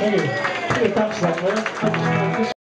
Anyway, anyway thanks,